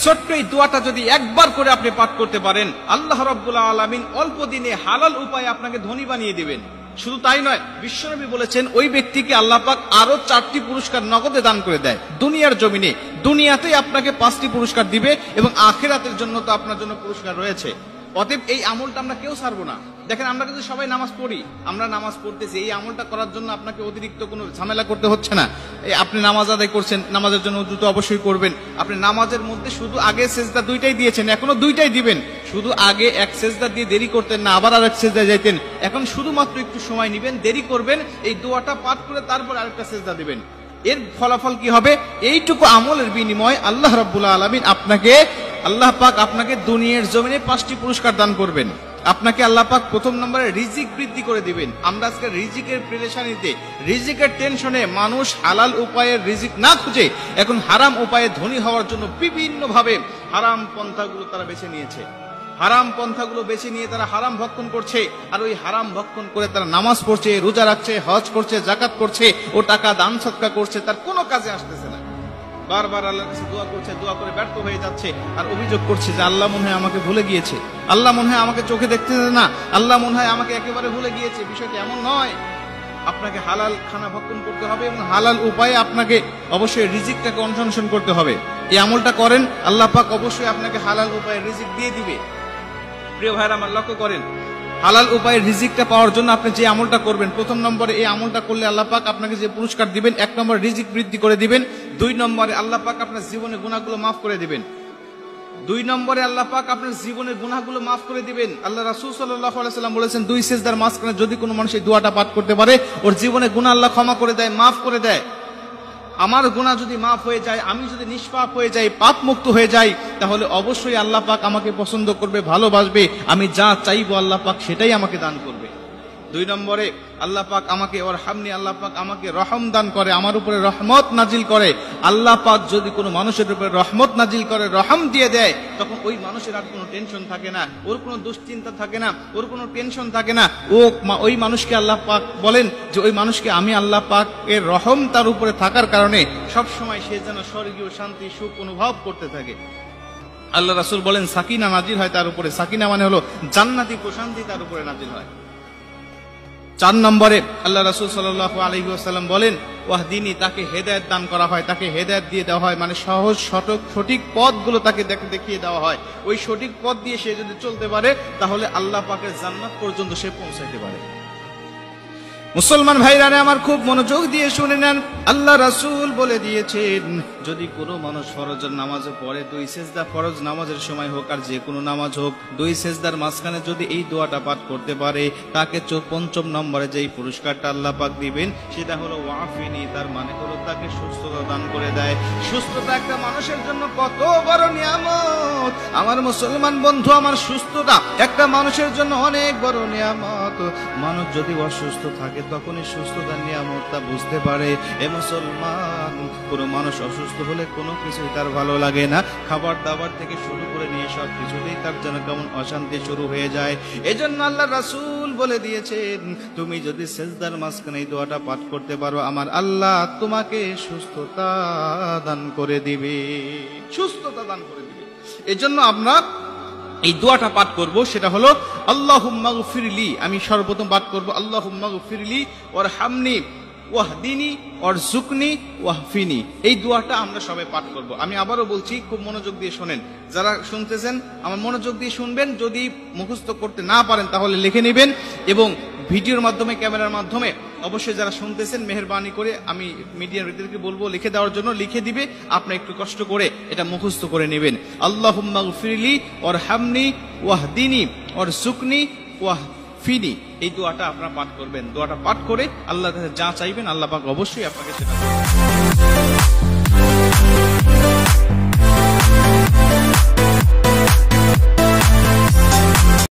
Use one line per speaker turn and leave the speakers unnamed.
ছোট্ট এই দোয়াটা যদি একবার করে আপনি পাঠ করতে পারেন, আল্লাহ রব্বুল্লাহ আলমিন অল্প দিনে হালাল উপায়ে আপনাকে ধনী বানিয়ে দিবেন। শুধু তাই নয়, বিশ্বনবী বলেছেন, ওই ব্যক্তিকে আল্লাহ পাক আরও চারটি পুরস্কার নগদে দান করে দেয়। দুনিয়ার জমিনে, দুনিয়াতেই আপনাকে পাঁচটি পুরস্কার দিবে এবং আখেরাতের জন্য তো আপনার জন্য পুরস্কার রয়েছে। অতএব এই আমলটা আমরা কেউ ছাড়বো না। দেখেন, আমরা কিন্তু সবাই নামাজ পড়ি। আমরা নামাজ পড়তেছি, এই আমলটা করার জন্য আপনাকে অতিরিক্ত কোনো ঝামেলা করতে হচ্ছে না। আপনি নামাজ আদায় করছেন, নামাজের জন্য দ্রুত অবশ্যই করবেন। আপনি নামাজের মধ্যে শুধু আগে সেজদা দুইটাই দিয়েছেন এখনও দুইটাই দিবেন। শুধু আগে এক সেজদা দিয়ে দেরি করতেন না, আবার আর এক সেজদা যাইতেন। এখন শুধুমাত্র একটু সময় নিবেন, দেরি করবেন, এই দোয়াটা পাঠ করে তারপর আরেকটা সেজদা দিবেন। এর ফলাফল কি হবে? এইটুকু আমলের বিনিময় আল্লাহ রাব্বুল আলমিন আপনাকে আল্লাহ পাক আপনাকে দুনিয়ার জমিনে পাঁচটি পুরস্কার দান করবেন। আপনাকে আল্লাহ পাক প্রথম নম্বরে রিজিক বৃদ্ধি করে দিবেন। আমরা আজকে রিজিকের প্রিলেশানিতে রিজিকের টেনশনে মানুষ হালাল উপায়ের রিজিক না খুঁজে, এখন হারাম উপায়ে ধনী হওয়ার জন্য বিভিন্ন ভাবে হারাম পন্থাগুলো তারা বেছে নিয়েছে। হারাম পন্থাগুলো বেছে নিয়ে তারা হারাম ভক্ষণ করছে, আর ওই হারাম ভক্ষণ করে তারা নামাজ পড়ছে, রোজা রাখছে, হজ করছে জাকাত করছে, ও টাকা দান সৎকা করছে, তার কোনো কাজে আসতেছে না। বারবার আল্লাহর কাছে দোয়া করছে, দোয়া করে ব্যর্থ হয়ে যাচ্ছে আর অভিযোগ করছে যে আল্লাহ মনে হয় আমাকে ভুলে গিয়েছে। আল্লাহ মনে হয় আমাকে চোখে দেখতে না। আল্লাহ মনে হয় আমাকে একেবারে ভুলে গিয়েছে। বিষয়টি এমন নয়। আপনাকে হালাল খানা ভক্ষণ করতে হবে এবং হালাল উপায়ে আপনাকে অবশ্যই রিজিকটাকে অনুসরণ করতে হবে। এই আমলটা করেন, আল্লাহ পাক অবশ্যই আপনাকে হালাল উপায়ে রিজিক দিয়ে দিবে। প্রিয় ভাইরা আমার লক্ষ্য করেন হালাল উপায়ে রিজিকটা পাওয়ার জন্য আপনি যে আমলটা করবেন, প্রথম নম্বরে এই আমলটা করলে আল্লাহ পাক আপনাকে যে পুরস্কার দিবেন, এক নম্বর রিজিক বৃদ্ধি করে দিবেন, দুই নম্বরে আল্লাহ পাক আপনার জীবনে গুণাগুলো মাফ করে দিবেন। দুই নম্বরে আল্লাহ পাক আপনার জীবনের গুনাহগুলো মাফ করে দিবেন। আল্লাহ রাসূল সাল্লাল্লাহু আলাইহি সাল্লাম বলেছেন, দুই সেজদার মাঝখানে যদি কোনো মানুষ এই দোয়াটা পাঠ করতে পারে, ওর জীবনে গুনাহ আল্লাহ ক্ষমা করে দেয় মাফ করে দেয়। আমার গুণা যদি মাফ হয়ে যায়, আমি যদি নিষ্পাপ হয়ে যাই পাপ মুক্ত হয়ে যাই, তাহলে অবশ্যই আল্লাহ পাক আমাকে পছন্দ করবে, ভালোবাসবে। আমি যা চাইব আল্লাহ পাক সেটাই আমাকে দান করবে। দুই নম্বরে, আল্লাহ পাক আমাকে ওর হামনি আল্লাহ পাক আমাকে রহম দান করে, আমার উপরে রহমত নাজিল করে। আল্লাহ পাক যদি কোনো মানুষের উপরে রহমত নাজিল করে, রহম দিয়ে দেয়, তখন ওই মানুষের আর কোনো টেনশন থাকে না, ওর কোনো দুশ্চিন্তা থাকে না, ওর কোনো টেনশন থাকে না। ও ওই মানুষকে আল্লাহ পাক বলেন যে, ওই মানুষকে আমি আল্লাহ পাক এর রহম তার উপরে থাকার কারণে সব সময় সে যেন স্বর্গীয় শান্তি, সুখ অনুভব করতে থাকে। আল্লাহ রাসূল বলেন, সাকিনা নাজিল হয় তার উপরে। সাকিনা মানে হলো, জান্নাতি প্রশান্তি তার উপরে নাজিল হয়। চার নম্বরে আল্লাহ রাসুল সাল্লাহ আলহি আসাল্লাম বলেন, ওয়াহদিনী, তাকে হেদায়ত দান করা হয়, তাকে হেদায়ত দিয়ে দেওয়া হয়। মানে সহজ, সঠিক সঠিক পথগুলো তাকে দেখিয়ে দেওয়া হয়। ওই সঠিক পথ দিয়ে সে যদি চলতে পারে, তাহলে আল্লাহ পাকে জান্নাত পর্যন্ত সে পৌঁছাইতে পারে। মুসলমান ভাইরানে আমার খুব মনোযোগ দিয়ে শুনে নেন। আল্লাহ রাসূল বলে দিয়েছেন, যদি কোনো মানুষ ফরজের নামাজ পড়ে, দুই সেজদা ফরজ নামাজের সময় হোক আর যে কোনো নামাজ হোক, দুই সেজদার মাঝখানে যদি এই দোয়াটা পাঠ করতে পারে, তাকে পঞ্চম নম্বরে যেই পুরস্কারটা আল্লাহ পাক দিবেন, সেটা হলো ওয়াফিনি। তার মানে হলো তাকে সুস্থতা দান করে দেয়। সুস্থতা একটা মানুষের জন্য কত বড় নিয়ামত! আমার মুসলমান বন্ধু, আমার সুস্থতা। একটা মানুষের জন্য অনেক বড় নিয়ামত। মানুষ যদি অসুস্থ থাকে, তখনই সুস্থতার নিয়ামতটা বুঝতে পারে। এ মুসলমান, কোনো মানুষ অসুস্থ হলে কোনো কিছুই তার ভালো লাগে না। খাবার দাবার থেকে শুরু করে নিয়ে সব কিছুতেই তার যেন কেমন অশান্তি শুরু হয়ে যায়। এজন্য আল্লাহ রাসূল বলে দিয়েছেন, তুমি যদি সেজদার মাঝখানে এই দোয়াটা পাঠ করতে পারো, আমার আল্লাহ তোমাকে সুস্থতা দান করে দিবে। সুস্থতা দান করে দিবে। এজন্য আমরা এই দোয়াটা পাঠ করব, সেটা হলো আল্লাহ ফিরলি আমি সর্বপ্রথম পাঠ করব আল্লাহ ফিরলি ওর হামনি ওয়াহদিনী ওর জুকনি ওয়াহফিনি এই দোয়াটা আমরা সবাই পাঠ করব। আমি আবারও বলছি, খুব মনোযোগ দিয়ে শোনেন। যারা শুনতেছেন, আমার মনোযোগ দিয়ে শুনবেন, যদি মুখস্থ করতে না পারেন, তাহলে লিখে নেবেন এবং ভিডিওর মাধ্যমে, ক্যামেরার মাধ্যমে অবশ্যই যারা শুনতেছেন, মেহরবানি করে আমি মিডিয়ার ভিতরকে বলব, লিখে দেওয়ার জন্য লিখে দিবে, আপনি একটু কষ্ট করে এটা মুখস্থ করে নেবেন। আল্লাহ ফিরলি ওর হামনি ওয়াহ ওয়াহদিনী ওর সুকনি ওয়াহ ফিনি এই দোয়াটা আপনারা পাঠ করবেন। দোয়াটা পাঠ করে আল্লাহ যা চাইবেন, আল্লাহ পাক অবশ্যই আপনাকে সেটা।